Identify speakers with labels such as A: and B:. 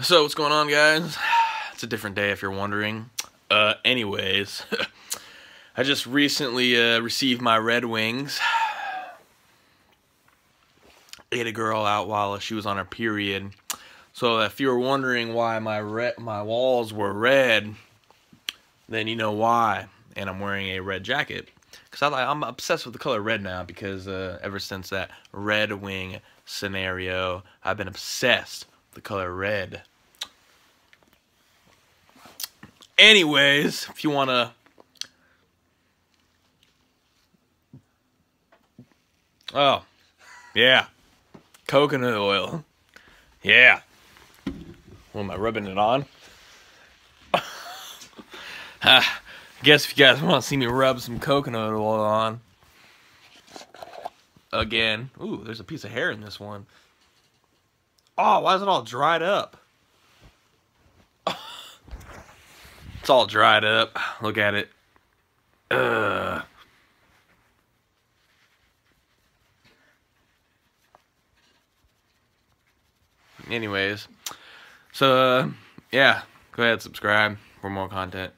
A: So what's going on guys? It's a different day if you're wondering. Uh, anyways, I just recently uh, received my Red Wings. Ate a girl out while she was on her period. So if you were wondering why my my walls were red, then you know why. And I'm wearing a red jacket because I'm obsessed with the color red now because uh, ever since that Red Wing scenario, I've been obsessed the color red. Anyways, if you want to... Oh, yeah. Coconut oil. Yeah. What am I rubbing it on? I guess if you guys want to see me rub some coconut oil on. Again. Ooh, there's a piece of hair in this one. Oh, why is it all dried up? It's all dried up. Look at it. Ugh. Anyways, so uh, yeah, go ahead subscribe for more content.